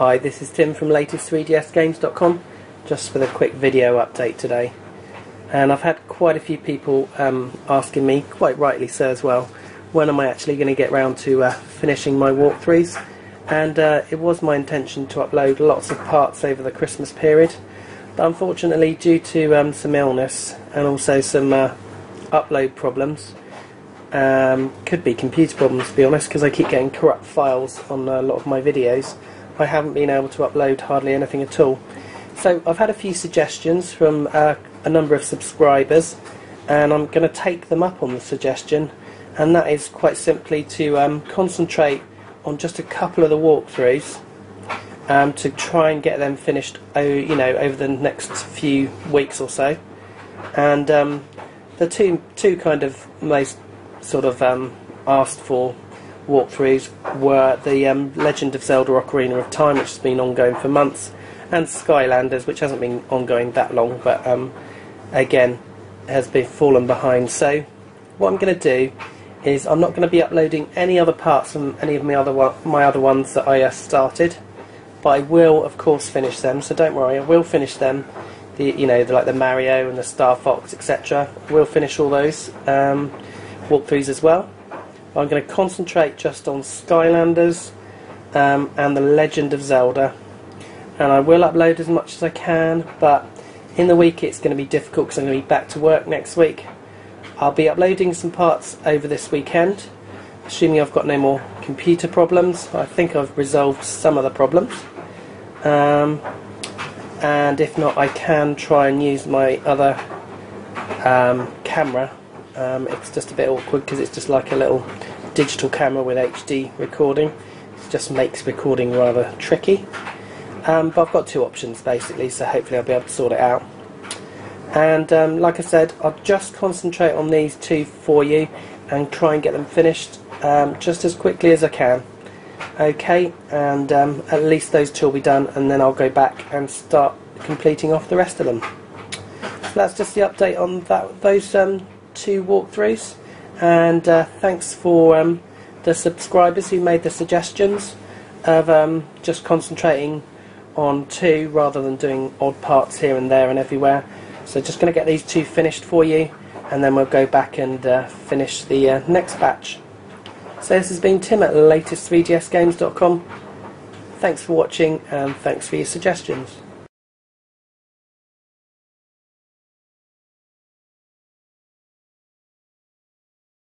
Hi, this is Tim from latest3dsgames.com just for a quick video update today. And I've had quite a few people um, asking me, quite rightly so as well, when am I actually going to get round to uh, finishing my walkthroughs. And uh, it was my intention to upload lots of parts over the Christmas period. But unfortunately, due to um, some illness and also some uh, upload problems, um, could be computer problems to be honest, because I keep getting corrupt files on a lot of my videos. I haven't been able to upload hardly anything at all. So I've had a few suggestions from uh, a number of subscribers and I'm going to take them up on the suggestion and that is quite simply to um, concentrate on just a couple of the walkthroughs um, to try and get them finished you know over the next few weeks or so and um, the two two kind of most sort of um, asked for walkthroughs were the um, Legend of Zelda Ocarina of Time, which has been ongoing for months, and Skylanders, which hasn't been ongoing that long, but um, again has been fallen behind. So what I'm going to do is I'm not going to be uploading any other parts from any of my other my other ones that I uh, started, but I will of course finish them. So don't worry, I will finish them. The you know the, like the Mario and the Star Fox etc. We'll finish all those um, walkthroughs as well. I'm going to concentrate just on Skylanders um, and The Legend of Zelda. And I will upload as much as I can, but in the week it's going to be difficult because I'm going to be back to work next week. I'll be uploading some parts over this weekend, assuming I've got no more computer problems. I think I've resolved some of the problems. Um, and if not, I can try and use my other um, camera um, it's just a bit awkward because it's just like a little digital camera with HD recording. It just makes recording rather tricky. Um, but I've got two options basically, so hopefully I'll be able to sort it out. And um, like I said, I'll just concentrate on these two for you and try and get them finished um, just as quickly as I can. Okay, and um, at least those two will be done, and then I'll go back and start completing off the rest of them. So that's just the update on that those um, two walkthroughs. And uh, thanks for um, the subscribers who made the suggestions of um, just concentrating on two rather than doing odd parts here and there and everywhere. So just going to get these two finished for you and then we'll go back and uh, finish the uh, next batch. So this has been Tim at latest3dsgames.com thanks for watching and thanks for your suggestions